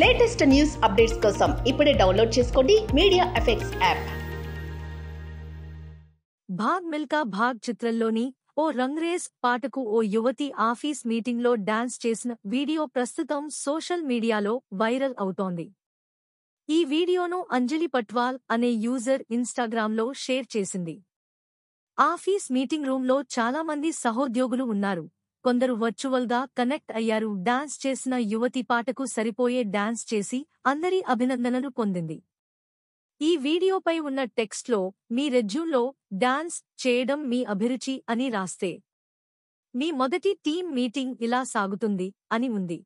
Latest news updates కోసం ఇప్పుడే download చేసుకోండి media effects app. Bhaag Milkha Bhaag చిత్రంలోని ఓ రంగ్రేస్ పాటకు ఓ యువతి ఆఫీస్ మీటింగ్లో డాన్స్ చేసిన వీడియో ప్రస్తుతం సోషల్ మీడియాలో వైరల్ అవుతోంది. ఈ వీడియోను అంజలి పట్వాల్ అనే యూజర్ ఇన్స్టాగ్రామ్లో షేర్ చేసింది. ఆఫీస్ మీటింగ్ రూంలో చాలామంది సహోద్యోగులు ఉన్నారు. కొందరు వర్చువల్గా కనెక్ట్ అయ్యారు. డాన్స్ చేసిన యువతి పాటకు సరిపోయే డాన్స్ చేసి అందరి అభినందనలు పొందింది. ఈ వీడియోపై ఉన్న టెక్స్ట్లో మీ రెజ్యూమ్లో డాన్స్ చేయడం మీ అభిరుచి అని రాస్తే మీ మొదటి టీం మీటింగ్ ఇలా సాగుతుంది అని ఉంది.